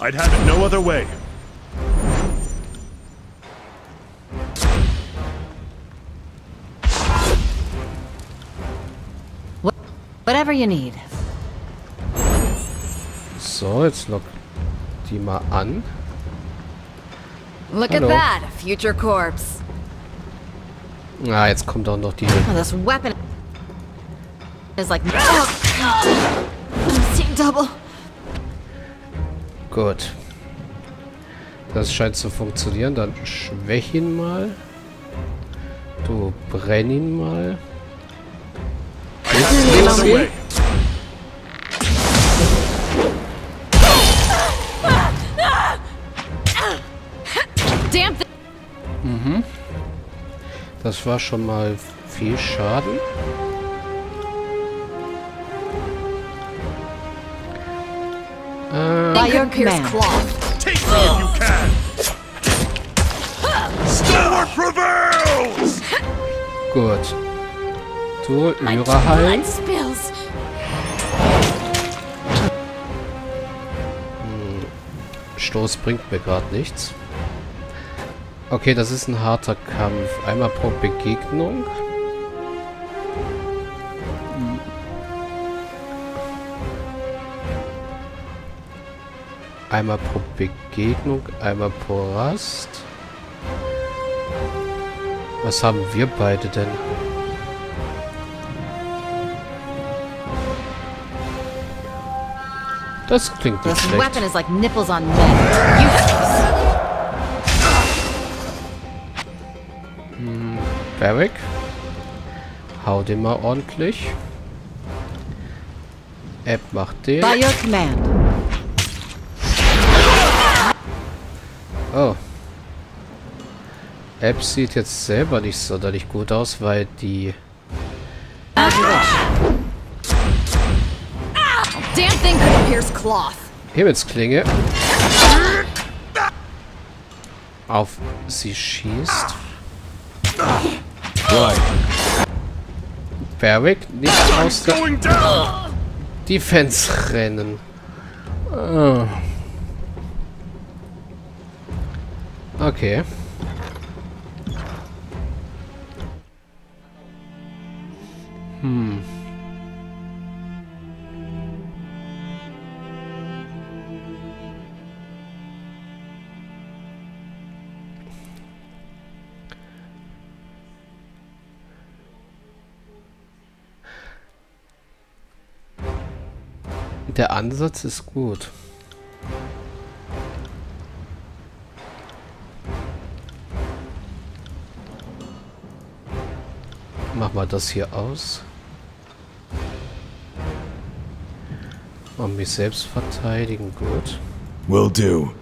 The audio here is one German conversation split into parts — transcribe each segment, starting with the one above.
I'd have it no other way. Whatever you need. So, jetzt lock die mal an. Look Hello. at that, a future corpse. Ah, jetzt kommt auch noch die... Oh, this weapon is like. Oh, I'm seeing double. Gut. Das scheint zu funktionieren. Dann schwäch ihn mal. Du brenn ihn mal. Thing. Das war schon mal viel Schaden. Äh, By your command. cloth. Take me if you can. Stalwart prevails! gut. Du, Lyra heilen. spills. Stoß bringt mir gerade nichts. Okay, das ist ein harter Kampf. Einmal pro Begegnung. Einmal pro Begegnung, einmal pro Rast. Was haben wir beide denn? Das klingt nicht This schlecht. weapon is like nipples on men. Useless. Barrick. Hau den mal ordentlich. App macht den. By your command. Oh. App sieht jetzt selber nicht sonderlich gut aus, weil die... Himmelsklinge auf sie schießt. Barrick nicht aus der! Defense rennen. Ah. Okay. Hm. Der Ansatz ist gut. Mach mal das hier aus. Und mich selbst verteidigen, gut. Will do.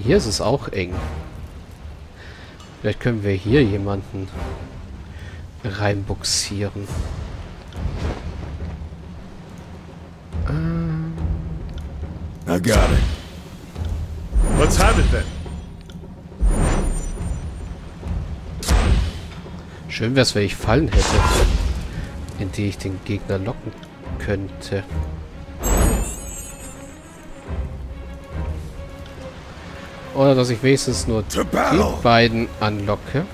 Hier ist es auch eng. Vielleicht können wir hier jemanden reinbuxieren. I got it. Let's have it then. Schön wäre es, wenn ich Fallen hätte, in die ich den Gegner locken könnte. Oder dass ich wenigstens nur die beiden anlocke.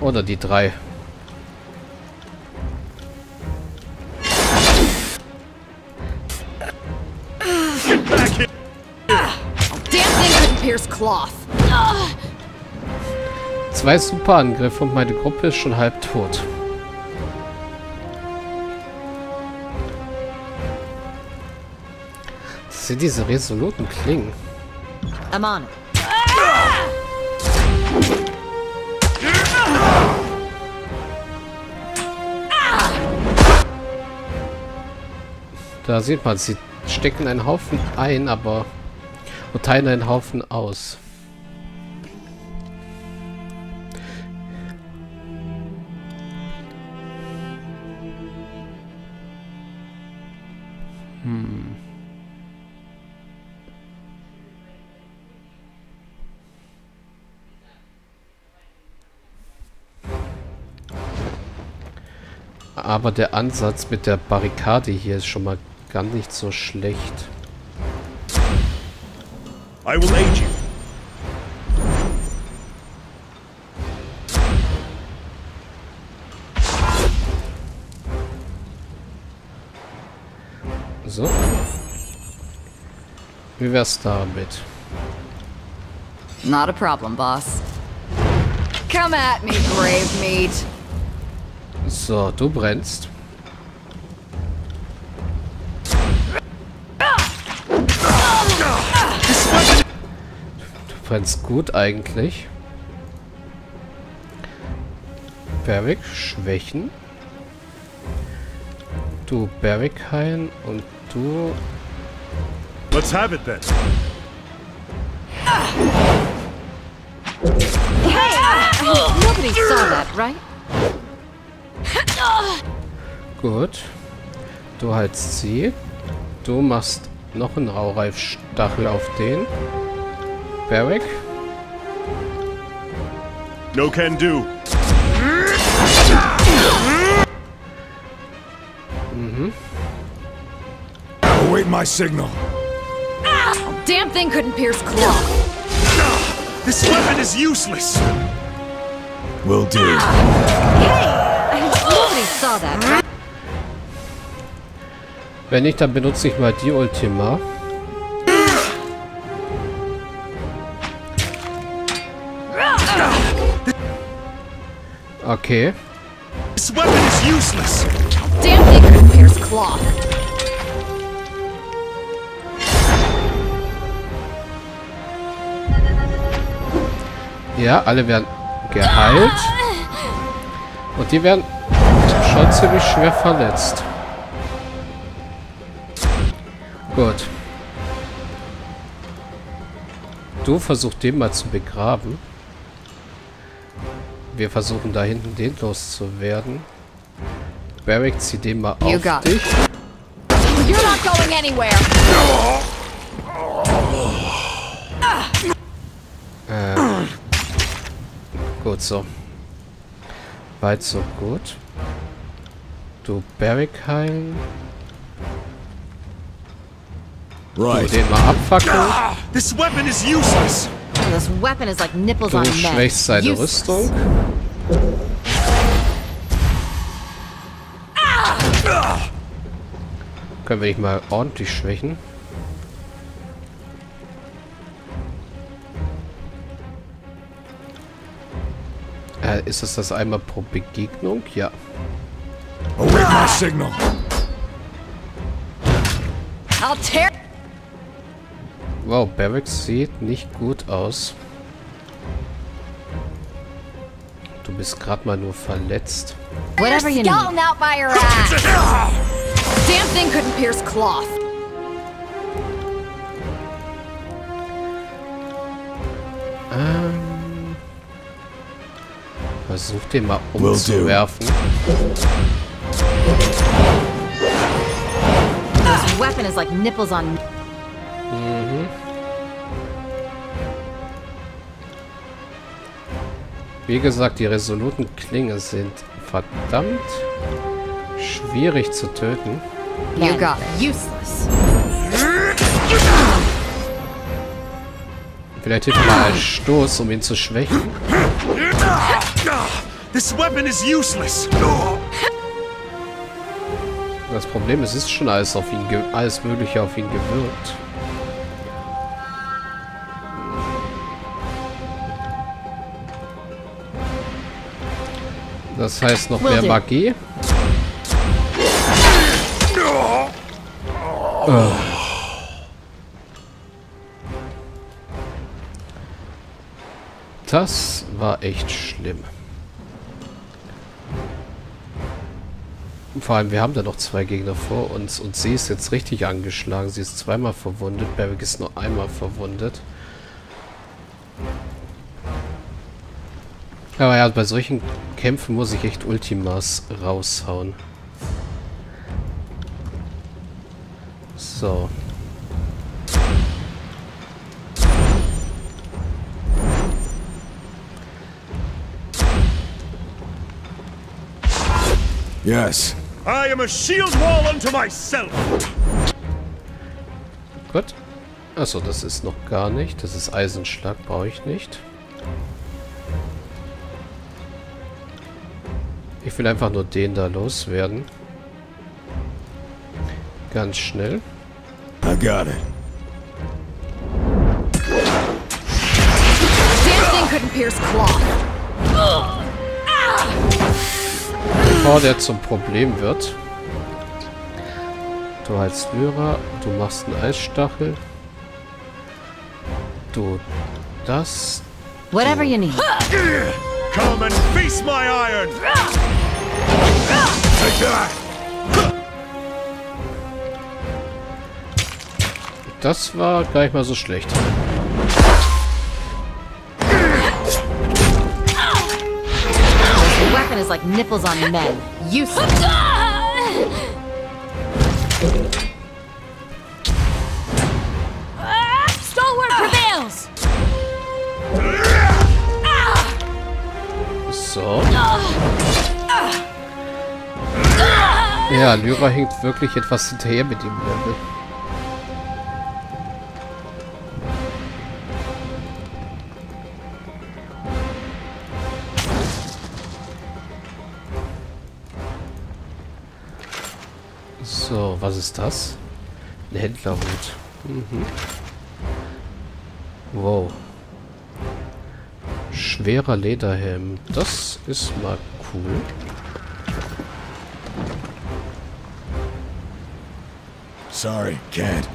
Oder die drei. Back here! Damn thing couldn't pierce cloth. Zwei Superangriffe und meine Gruppe ist schon halb tot. Das sind diese resoluten Klingen. I'm on it. Da sieht man, sie stecken einen Haufen ein, aber und teilen einen Haufen aus. Aber der Ansatz mit der Barrikade hier ist schon mal gar nicht so schlecht. I will aid you. So. Wie wär's damit? Not a problem, boss. Come at me, brave meat. So, du brennst. Du brennst gut eigentlich. Berwick, Schwächen. Du Berwick heilen und du... Let's have it then. Nobody saw that, right? Gut. Du heilst sie. Du machst noch einen Raureifstachel auf den. Berwick. No can do. Mm-hmm. Await my signal. Ah! Damn thing couldn't pierce cloth. This weapon is useless. Will do. Ah! Hey! Nobody saw that, right? Wenn nicht, dann benutze ich mal die Ultima. Ah! Okay. This weapon is useless. Damn thing pierce cloth. Ja, alle werden geheilt. Und die werden schon ziemlich schwer verletzt. Gut. Du versuchst den mal zu begraben. Wir versuchen da hinten den loszuwerden. Barrick, zieh den mal auf dich. You're not going anywhere. Gut so. Weit so gut. Du Barrick heilen. Du Right. den mal abfackeln. This weapon is useless. This weapon is like nipples Du on men. schwächst seine Useless. Rüstung. Können wir dich mal ordentlich schwächen. Äh, ist es das einmal pro Begegnung? Ja. Await my signal. I'll tear. Wow, Barrick sieht nicht gut aus. Du bist gerade mal nur verletzt. Whatever you need. Damn thing couldn't pierce cloth. Ähm, versuch den mal Will do. umzuwerfen. This weapon is like nipples on. Wie gesagt, die resoluten Klingen sind verdammt schwierig zu töten. You got it. Useless. Vielleicht hilft mal ein Stoß, um ihn zu schwächen. This weapon is useless. Das Problem ist, es ist schon alles auf ihn, ge- alles Mögliche auf ihn gewirkt. Das heißt noch mehr. Magie. Das war echt schlimm. Vor allem, wir haben da noch zwei Gegner vor uns und sie ist jetzt richtig angeschlagen. Sie ist zweimal verwundet. Barrick ist nur einmal verwundet. Aber ja, bei solchen Kämpfen muss ich echt Ultimas raushauen. So. Yes. I am a shield wall unto myself. Gut. Achso, das ist noch gar nicht. Das ist Eisenschlag, brauche ich nicht. Ich will einfach nur den da loswerden. Ganz schnell. Got it. Damn thing couldn't pierce cloth. Bevor der zum Problem wird. Du als Lyra, du machst einen Eisstachel. Du das. Whatever you need. Come and feast my iron! Take that! Das war gar nicht mal so schlecht. Is like nipples on men. Useless. Stalwart prevails. So. Ja, Lyra hinkt wirklich etwas hinterher mit dem Level. So, was ist das? Ein Händlerhut. Mhm. Wow. Schwerer Lederhelm. Das ist mal cool. Sorry, can't.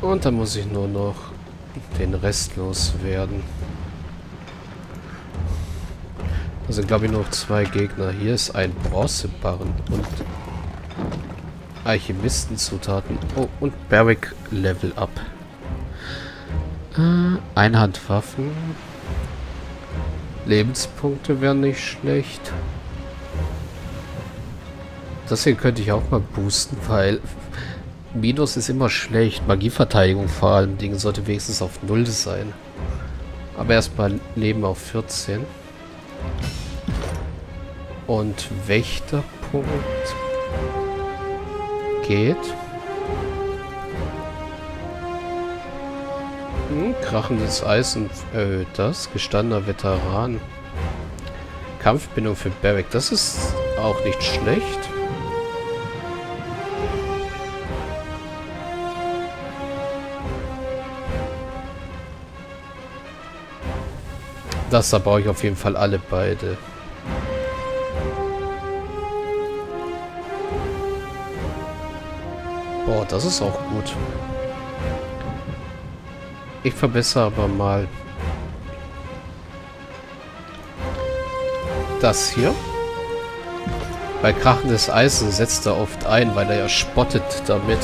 Und dann muss ich nur noch den Rest loswerden. Da sind glaube ich nur noch zwei Gegner. Hier ist ein Bronzebarren und Alchemistenzutaten. Oh, und Barrick Level Up. Äh, Einhandwaffen. Lebenspunkte wären nicht schlecht. Das hier könnte ich auch mal boosten, weil Minus ist immer schlecht. Magieverteidigung vor allem Dingen sollte wenigstens auf 0 sein. Aber erstmal Leben auf 14. Und Wächterpunkt geht. Hm, krachendes Eisen erhöht das. Gestandener Veteran. Kampfbindung für Barrick. Das ist auch nicht schlecht. Das da brauche ich auf jeden Fall alle beide. Boah, das ist auch gut. Ich verbessere aber mal das hier. Bei krachendes Eisen setzt er oft ein, weil er ja spottet damit.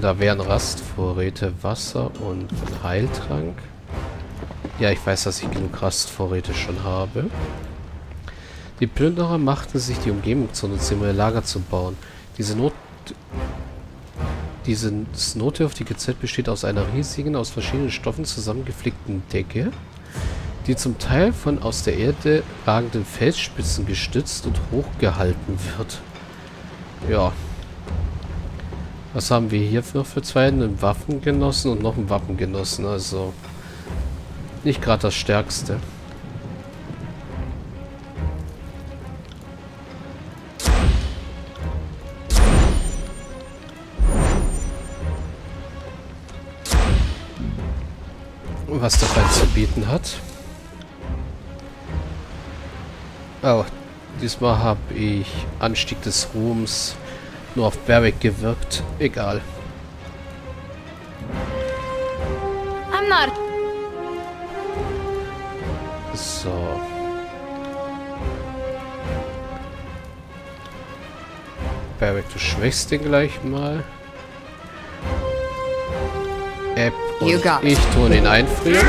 Da wären Rastvorräte, Wasser und ein Heiltrank. Ja, ich weiß, dass ich genug Rastvorräte schon habe. Die Plünderer machten sich die Umgebung zunutze, um ihr Lager zu bauen. Diese Not... Dieses notdürftige Zelt besteht aus einer riesigen, aus verschiedenen Stoffen zusammengeflickten Decke, die zum Teil von aus der Erde ragenden Felsspitzen gestützt und hochgehalten wird. Ja. Was haben wir hier noch für zwei? Einen Waffengenossen und noch einen Wappengenossen. Also nicht gerade das Stärkste. Was der Feind zu bieten hat. Oh, diesmal habe ich Anstieg des Ruhms nur auf Berwick gewirkt. Egal. I'm not. So. Berwick, du schwächst den gleich mal. App und ich tun ihn einfrieren.